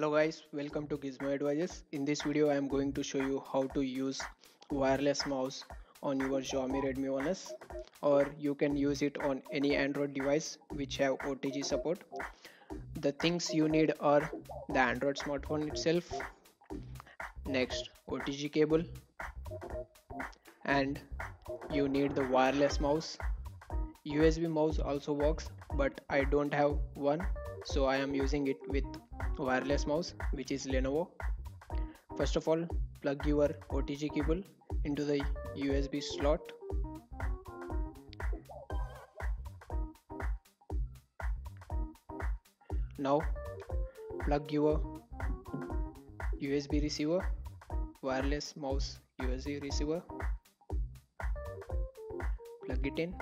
Hello guys, welcome to Gizmo Advices. In this video I am going to show you how to use wireless mouse on your Xiaomi Redmi 1S or you can use it on any Android device which have OTG support. The things you need are the Android smartphone itself, next OTG cable and you need the wireless mouse. USB mouse also works but I don't have one so I am using it with wireless mouse which is Lenovo. First of all plug your OTG cable into the USB slot. Now plug your USB receiver wireless mouse USB receiver. Plug it in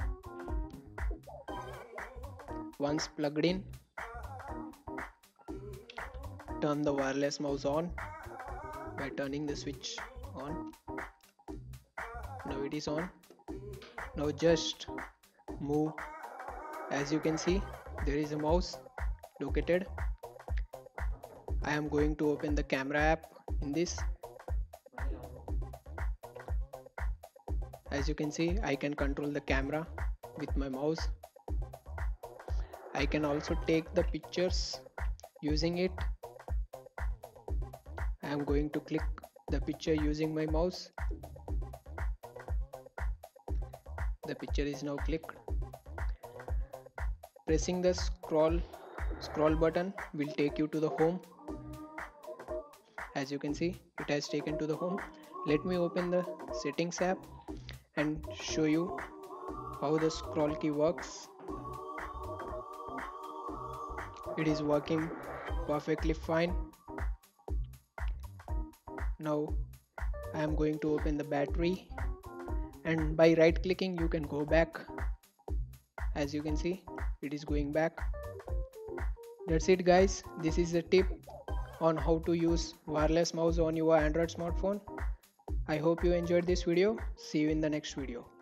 once plugged in turn the wireless mouse on by turning the switch on. Now it is on. Now just move. As you can see there is a mouse located. I am going to open the camera app in this. As you can see I can control the camera with my mouse I can also take the pictures using it. I am going to click the picture using my mouse. The picture is now clicked. Pressing the scroll scroll button will take you to the home. As you can see it has taken to the home. Let me open the settings app and show you how the scroll key works it is working perfectly fine. Now I am going to open the battery and by right clicking you can go back. As you can see it is going back. That's it guys. This is a tip on how to use wireless mouse on your android smartphone. I hope you enjoyed this video. See you in the next video